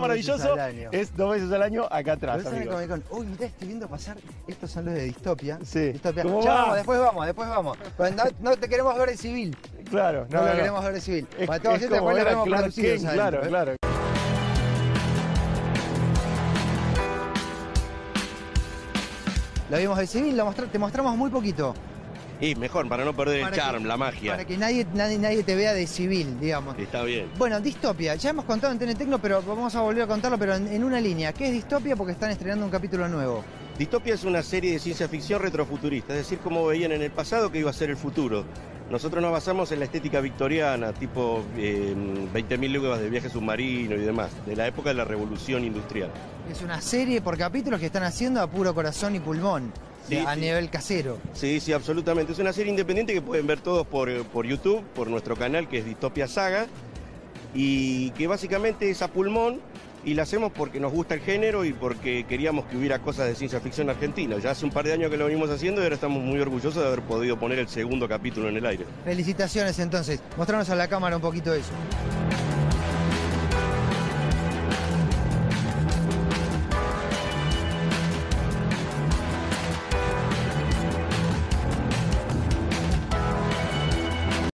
maravilloso es dos veces al año acá atrás. Uy, mirá, estoy viendo pasar. Estos son los de Distopia. Sí. Distopia. ¿Cómo Ya va? vamos, después vamos, después vamos. No, no te queremos ver de civil. Claro, No, no, lo no. queremos ver de civil. Es, Bueno, todos es como después era vemos adentro, claro, ¿eh? claro. Lo vimos de civil, lo te mostramos muy poquito. Y mejor, para no perder Para el charm, que- la magia. Para que nadie, nadie, nadie te vea de civil, digamos. Está bien. Bueno, Distopia, ya hemos contado en Tecno, pero vamos a volver a contarlo, pero en, en una línea. ¿Qué es Distopia? Porque están estrenando un capítulo nuevo. Distopia es una serie de ciencia ficción retrofuturista, es decir, como veían en el pasado que iba a ser el futuro. Nosotros nos basamos en la estética victoriana, tipo eh, 20.000 leguas de viaje submarino y demás, de la época de la revolución industrial. Es una serie por capítulos que están haciendo a puro corazón y pulmón, Sí, a sí. nivel casero. Sí, sí, absolutamente. Es una serie independiente que pueden ver todos por, eh, por YouTube, por nuestro canal que es Distopia Saga, y que básicamente es a pulmón y la hacemos porque nos gusta el género y porque queríamos que hubiera cosas de ciencia ficción argentina. Ya hace un par de años que lo venimos haciendo y ahora estamos muy orgullosos de haber podido poner el segundo capítulo en el aire. Felicitaciones entonces. Mostrarnos a la cámara un poquito eso.